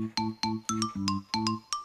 フフフフフ。